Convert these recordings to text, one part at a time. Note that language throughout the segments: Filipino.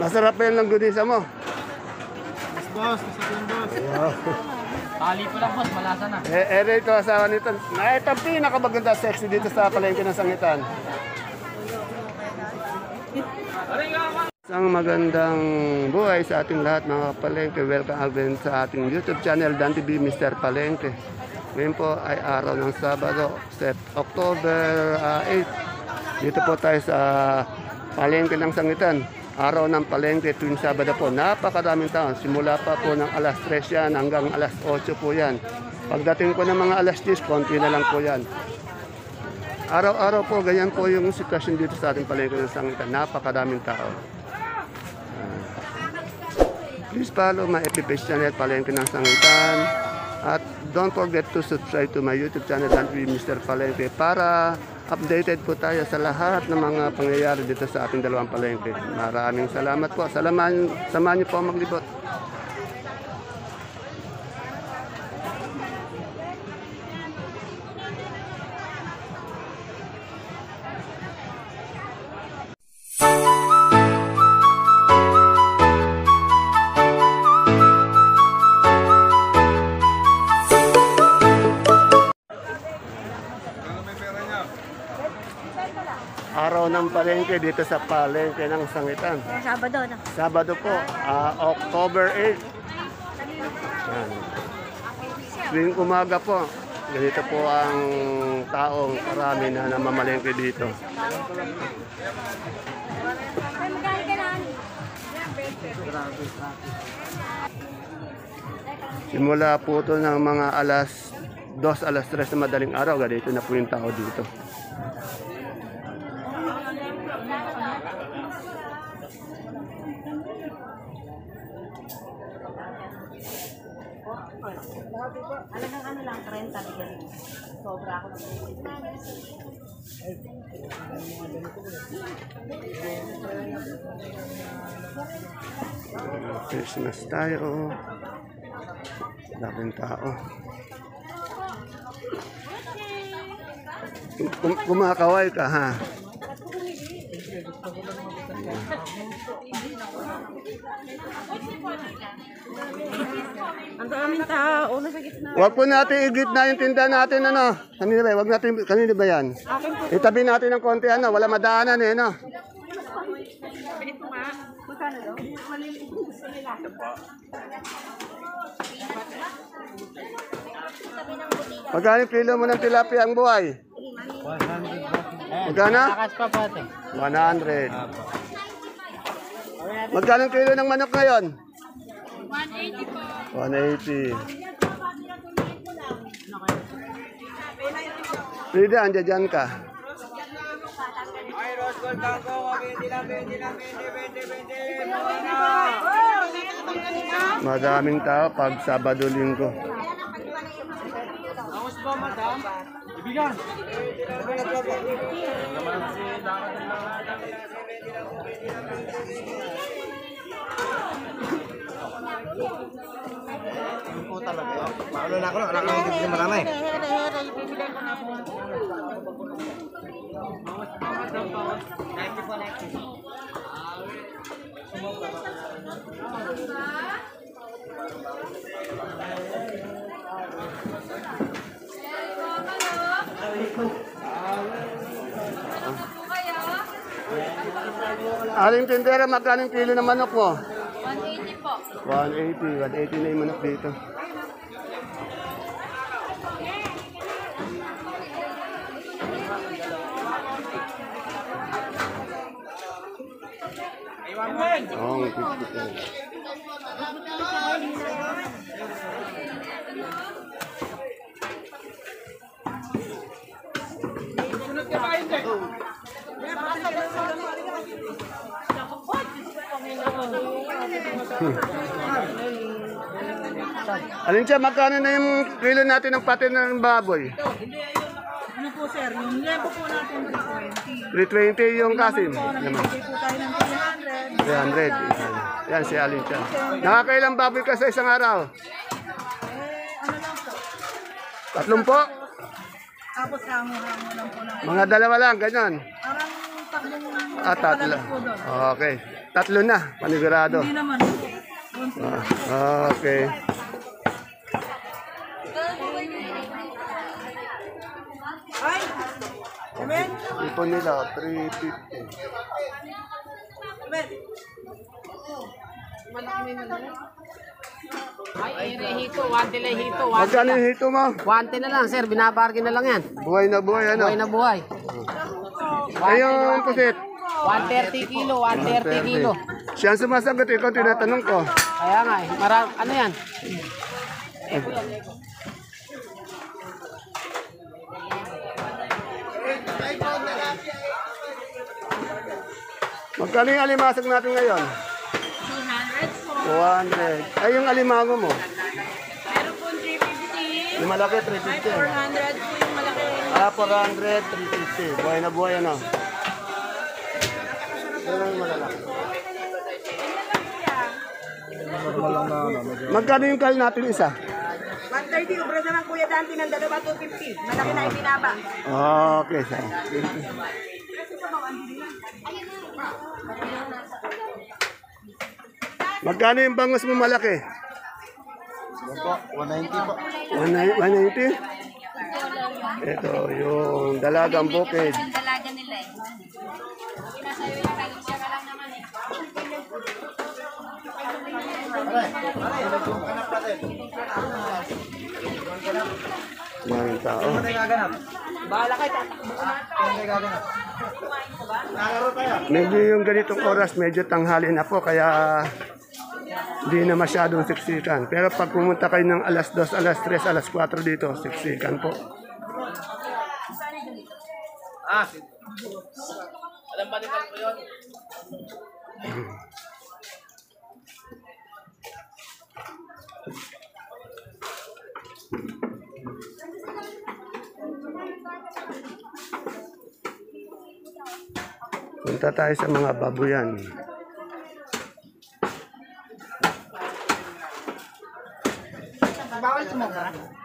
Masarap pa yung langgunisa mo. Yes, boss. Isa din, boss. Tali pa lang boss, malasa na. Eh, eh, rito asawa nito. Na ito ang pinakamaganda sexy dito sa palengke ng sangitan. Isang magandang buhay sa ating lahat mga palengke. Welcome again sa ating YouTube channel, Dan TV Mr. Palengke. Ngayon po ay araw ng Sabado, set October ah, 8. Dito po tayo sa palengke ng sangitan. Araw ng palengke tuwing Sabado po. Napakaraming tao. Simula pa po ng alas 3 yan hanggang alas 8 po yan. Pagdating po ng mga alas 10, konti na lang po yan. Araw-araw po, ganyan po yung sitwasyon dito sa ating palengke ng sangitan. Napakaraming tao. Ah. Please follow my FB page channel, Palengke ng Sangitan. At don't forget to subscribe to my YouTube channel, TV Mr. Palengke, para updated po tayo sa lahat ng mga pangyayari dito sa ating dalawang palengke. Maraming salamat po. Salaman, samahan niyo po maglibot. Araw ng palengke dito sa palengke ng Sangitan. Sabado na. Sabado po, ah, October 8. Yan. Tuwing umaga po, ganito po ang taong karami na namamalengke dito. Simula po ito ng mga alas 2, alas 3 na madaling araw, ganito na po yung tao dito. Alagang ano lang, 30 bigyan. Sobra ako ng Christmas tayo. Daming tao. Kum kumakaway ka ha. Ang daming tao. Nasa gitna. Huwag po natin igit na yung tinda natin ano. Kanina ba? Huwag natin kanina ba yan? Itabi natin ng konti ano, wala madaanan eh no. Ito nga. Magkano kilo mo ng tilapia ang buhay? 100, Magkano? Takas pa pati. 100. Magkano ang kilo ng manok ngayon? 180 po. 180. Frida, andyan dyan ka. Madaming tao pag Sabado Linggo. Ibigan. Ano po talaga yun? Paano na ako? Nakakagigit na marami. Here, here. Ibibilan ko Aling tindera, magkano kilo ng manok mo? 180 po. 180. 180 na yung manok dito. Oo, oh, Alin siya, magkano na yung kilo natin ng pati ng baboy? Ano po sir? Yung lempo po natin 320. 320 yung kasim. Naman. Po tayo ng 300. 300. Yan si Alin siya. Nakakailang baboy ka sa isang araw? Eh, ano lang po. Tatlong po? Tapos hango-hango lang po ng Mga dalawa lang, ganyan. parang tatlong Ah, tatlo. po doon. Okay. tatlo na, panigurado. Hindi naman. Ah, okay. Ay! Amen? Ipon nila, 350. Amen? Ay, ere hito, wante lang hito, wante. Magkano yung hito mo? Wante na lang, sir. Binabargain na lang yan. Buhay na buhay, ano? Buhay na buhay. Ayun, pusit. 130 kilo, 130 kilo. Siya ang sumasagot, ikaw tinatanong ko. Kaya nga eh. Mara, ano yan? Magkano yung alimasag natin ngayon? 200 po. 200. Ay, yung alimango mo. Meron po 350. Yung malaki, Ay, 350. 400 po yung malaki. Ah, 400, 350. Buhay na buhay, ano? Yan ang malalaki. Magkano yung kal natin isa? 130, ubra naman Kuya Dante ng dalawa 250. Malaki na ibinaba. Okay, sir. Magkano yung bangus mo malaki? Po, 190 po. 190? Ito, yung dalagang bukid. dalaga nila eh. Mga tao. Bahala kayo, tatakbo ko na. Ano gaganap? Nalaro tayo. Medyo yung ganitong oras, medyo tanghali na po, kaya hindi na masyadong siksikan. Pero pag pumunta kayo ng alas 2, alas 3, alas 4 dito, siksikan po. Ah, Punta tayo sa mga babuyan.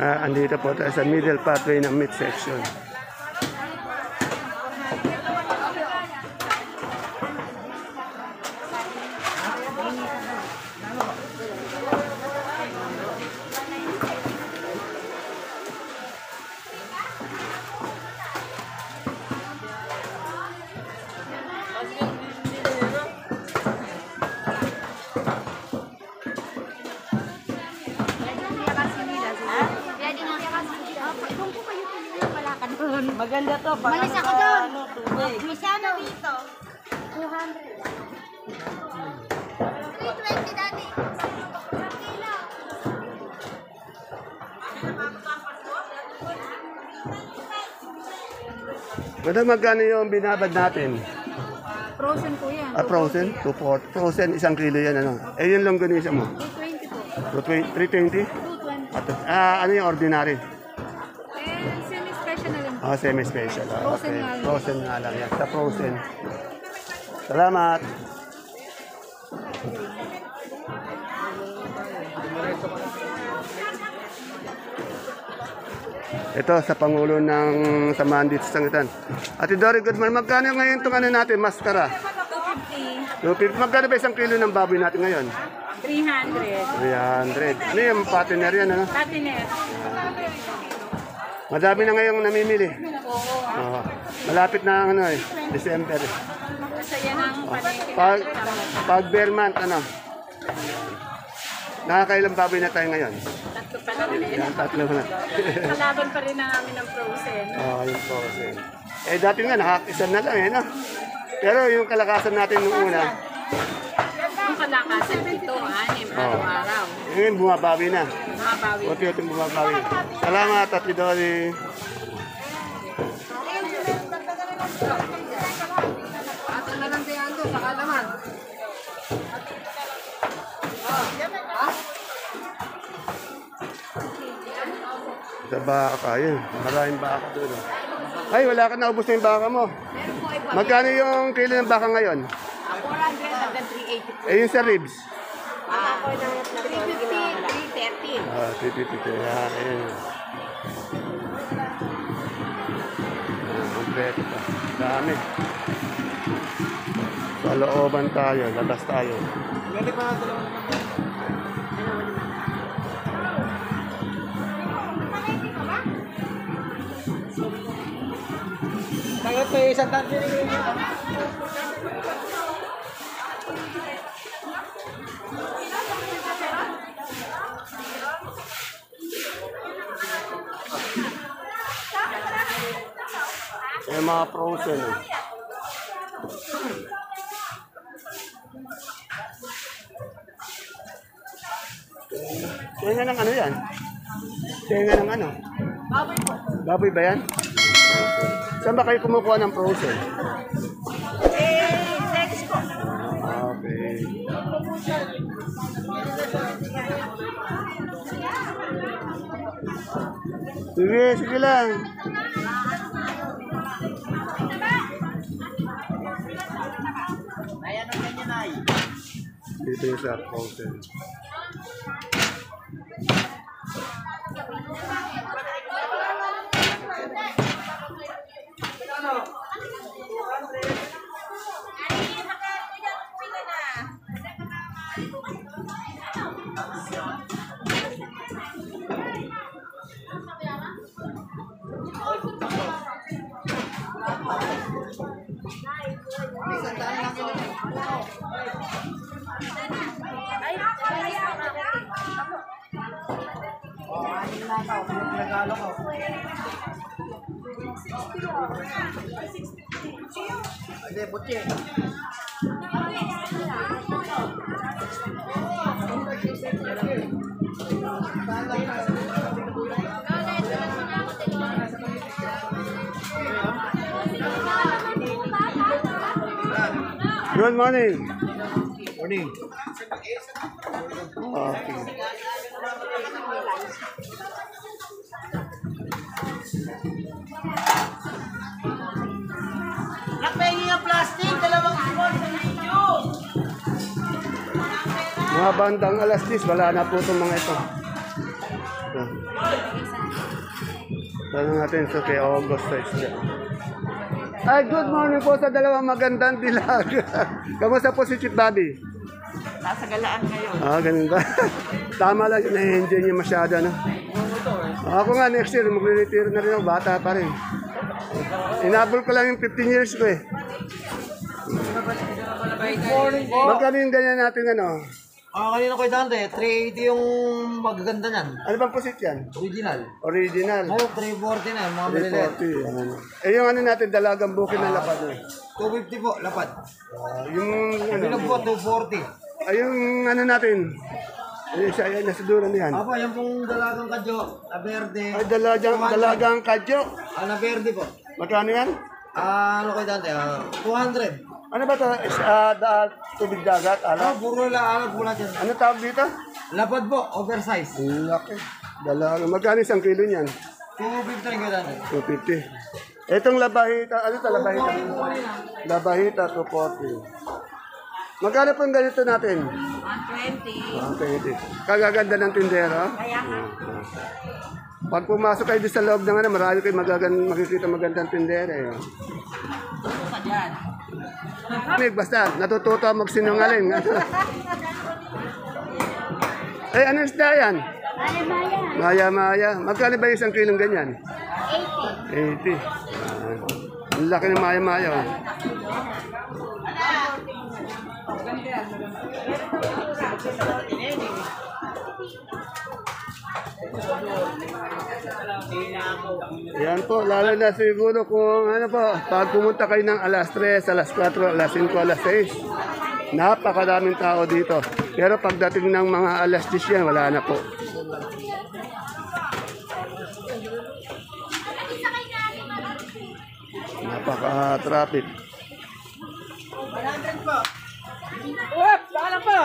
Ah, andito po tayo sa middle pathway ng mid section. Maganda to. Malis ako doon. Masyado dito. 200. 320 dati. Madam, magkano yung binabad natin? Frozen po yan. Ah, frozen? 240. Frozen, isang kilo yan, ano? Eh, yung longganisa mo? 220 po. 320? 220. At, ah, ano yung ordinary? Eh, semi-special. Ah, Frozen okay. nga lang. Frozen nga lang yan. Sa frozen. Salamat. Ito sa Pangulo ng Samahan dito sa Sangitan. Ate Dory, good morning. Magkano ngayon itong ano natin, maskara? 250. 250. Magkano ba isang kilo ng baboy natin ngayon? 300. 300. Ano yung partner yan, ano? Patiner. Madami na ngayong namimili. Oo. malapit na ang ano eh, December. Masaya ng palengke. Pag, pag bear month, ano? Nakakailang baboy na tayo ngayon? Tatlo pa lang ulit. Yan, tatlo na. Kalaban pa rin namin ng frozen. Oo, yung frozen. Eh, dati nga, nakakisa na lang eh, no? Pero yung kalakasan natin nung una, Yung kalakasan ito, anim, araw-araw. ngayon bumabawi na. Mabawi. Unti-unti bumabawi. Salamat, Tati Dolly. Ato na lang kaya ando, saka naman. Sa baka, yun. Maraming baka doon. oh. Ay, wala ka naubos na yung baka mo. Magkano yung kilo ng baka ngayon? 400 hanggang 380. Eh, yung sa ribs? 330. Titipiti. Yan, ayan. Ah, kompleto pa. Dami. Sa looban tayo, labas tayo. Kaya ito yung isang tanto mga frozen. Eh. Ng ano yan? Tenga ng ano? Baboy po. Baboy ba yan? Saan ba kayo kumukuha ng frozen? Eh, ko. Ah, Okay. Sige, sige lang. Dito yung sa frozen. Hindi, Good morning. Morning. Okay. Mga bandang alas 10, wala na po itong mga ito. Tanong natin sa kay August sa isya. Ay, good morning po sa dalawang magandang dilag. Kamusta po si Chief Bobby? Nasa galaan ngayon. Ah, ganun ba? Tama lang, na-enjoy niya masyado, no? Ako nga, next year, magre-retire na rin ako, bata pa rin. Inabol ko lang yung 15 years ko eh. Morning po. Magkano yung ganyan natin, ano? Ah, kanina ko dante, 380 yung magaganda niyan. Ano bang pusit yan? Original. Original. Ngayon, 340 na, mga maliliit. 340. Ano. Eh, yung ano natin, dalagang bukin ng lapad. Eh. 250 po, lapad. Ah, yung ano, Bilog po, 240. ay yung ano natin, ay isa yan, nasa dulo na yan. Apo, yan pong dalagang kadyo, na verde. Ay, dalagang, dalagang kadyo. Ah, na verde po. Magkano yan? Ah, ano kay dante? Ah, 200. Ano ba ito? Ah, da, tubig dagat? Ah, Ala? puro lang alat po natin. Ano tawag dito? Lapad po, oversize. Ang laki. Dalagang. Magkano isang kilo niyan? 250 rin kay dante. 250. Itong labahita, ano ito labahita? Labahita, 240. Magkano po yung ganito natin? 120. 120. Kagaganda ng tindero? Kaya Pag pumasok kayo sa loob ng ano, marami kayo magagan, makikita magandang tindero. Eh. Mig, basta, natututo ako magsinungaling. eh, ano isda yan? Ay, Maya. Maya-maya. Magkano ba yung isang kilong ganyan? 80. 80. Ah, ang laki ng maya-maya. Oh. Yan po, lalo na siguro kung ano po, pag pumunta kayo ng alas 3, alas 4, alas 5, alas 6, napakaraming tao dito. Pero pagdating ng mga alas 10 yan, wala na po. Napaka-traffic. Uwap! Saan pa?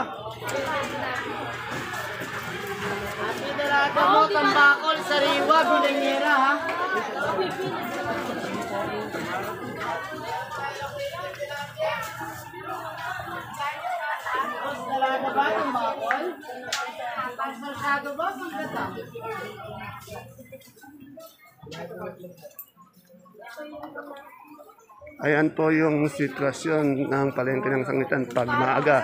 Mo, tambakol, sariwa, bilangera, ha? ba yung bakol? Pansarkado ba? Pagkata? Ayan po yung sitwasyon ng palengke ng sangitan pag maaga.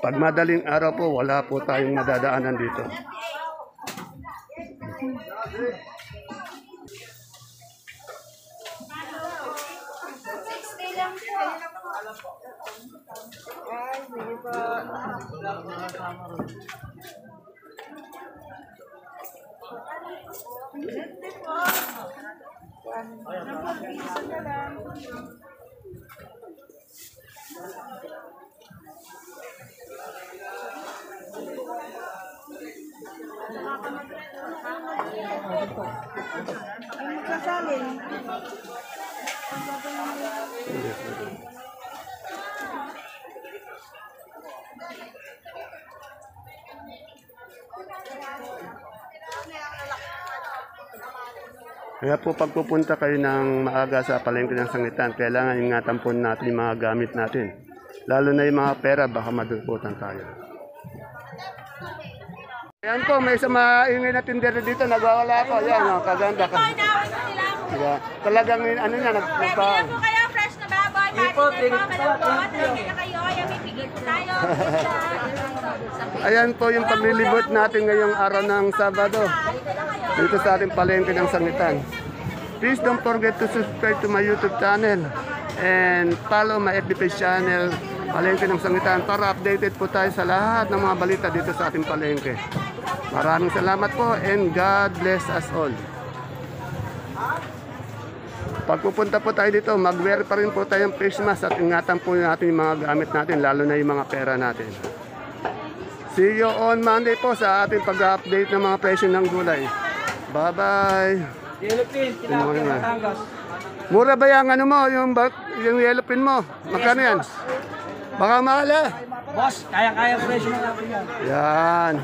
Pag madaling araw po, wala po tayong madadaanan dito. Ang magsasalin. Kaya po pagpupunta kayo ng maaga sa palengke ng sangitan, kailangan ingatan po natin yung mga gamit natin. Lalo na yung mga pera, baka madulputan tayo. Ayan po, may isa maingay na tindero dito, nagwawala po. Ayan, oh, kaganda. Diba? Talagang ano niya, nag, nagpa... Pwede po kayo, fresh na baboy. Hindi po. Hindi na kayo, ay may pigil po tayo. Ayan po yung paglilibot natin ngayong araw ng Sabado. Dito sa ating palengke ng sangitan. Please don't forget to subscribe to my YouTube channel and follow my FB page channel, Palengke ng Sangitan, para updated po tayo sa lahat ng mga balita dito sa ating palengke. Maraming salamat po and God bless us all. Pag pupunta po tayo dito, mag-wear pa rin po tayong face mask at ingatan po natin yung mga gamit natin, lalo na yung mga pera natin. See you on Monday po sa ating pag-update ng mga presyo ng gulay. Bye-bye! Yellow pin, tilapia, nga? Batangas. Mura ba yung ano mo, yung, yung yellow pin mo? Magkano yan? Baka mahal eh. Boss, kaya-kaya presyo na natin yan. Yan.